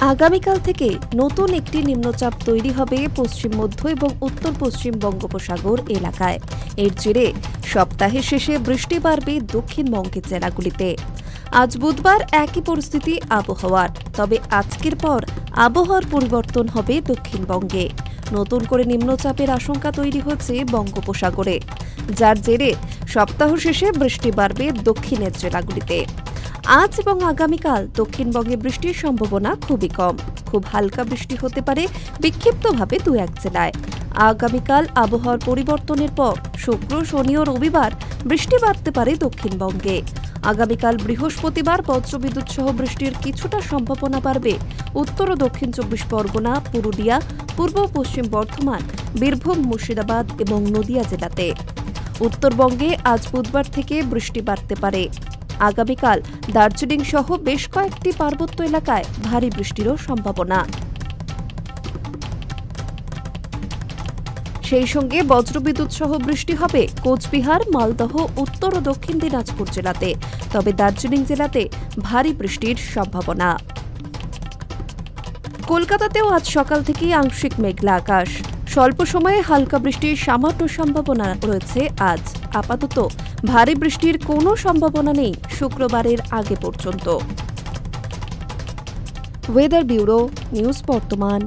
আগামীকাল থেকে নতুন একটি নিম্নচাপ তৈরি হবে পশ্চিম মধ্য এবং উত্তর পশ্চিম বঙ্গোপসাগর এলাকায়। এর জেরে সপ্তাহের শেষে বৃষ্টি বাড়বে দক্ষিণবঙ্গের জেলাগুলিতে। আজ বুধবার একই পরিস্থিতি আবহাওয়ার, তবে আজকের পর আবহাওয়ার পরিবর্তন হবে দক্ষিণবঙ্গে। নতুন করে নিম্নচাপের আশঙ্কা তৈরি হচ্ছে বঙ্গোপসাগরে। যার জেরে সপ্তাহ শেষে বৃষ্টি বাড়বে দক্ষিণের জেলাগুলিতে। আজ এবং আগামীকাল দক্ষিণবঙ্গে বৃষ্টির সম্ভাবনা খুবই কম। খুব হালকা বৃষ্টি হতে পারে বিক্ষিপ্তভাবে দু এক জেলায়। আগামীকাল আবহাওয়ার পরিবর্তনের পর শুক্র, শনি ও রবিবার বৃষ্টি বাড়তে পারে দক্ষিণবঙ্গে। আগামীকাল বৃহস্পতিবার বজ্রবিদ্যুৎ সহ বৃষ্টির কিছুটা সম্ভাবনা বাড়বে। উত্তর ও দক্ষিণ চব্বিশ পরগনা, পুরুলিয়া, পূর্ব পশ্চিম বর্ধমান, বীরভূম, মুর্শিদাবাদ এবং নদিয়া জেলাতে। উত্তরবঙ্গে আজ বুধবার থেকে বৃষ্টি বাড়তে পারে। আগামীকাল দার্জিলিং সহ বেশ কয়েকটি পার্বত্য এলাকায় ভারী বৃষ্টিরও সম্ভাবনা। সেই সঙ্গে বজ্রবিদ্যুৎ সহ বৃষ্টি হবে কোচবিহার, মালদহ, উত্তর ও দক্ষিণ দিনাজপুর জেলাতে, তবে দার্জিলিং জেলাতে ভারী বৃষ্টির সম্ভাবনা। কলকাতাতেও আজ সকাল থেকেই আংশিক মেঘলা আকাশ। স্বল্প সময়ে হালকা বৃষ্টির সামান্য সম্ভাবনা রয়েছে আজ। আপাতত ভারী বৃষ্টির কোনো সম্ভাবনা নেই শুক্রবারের আগে পর্যন্ত। ওয়েদার ব্যুরো নিউজ বর্তমান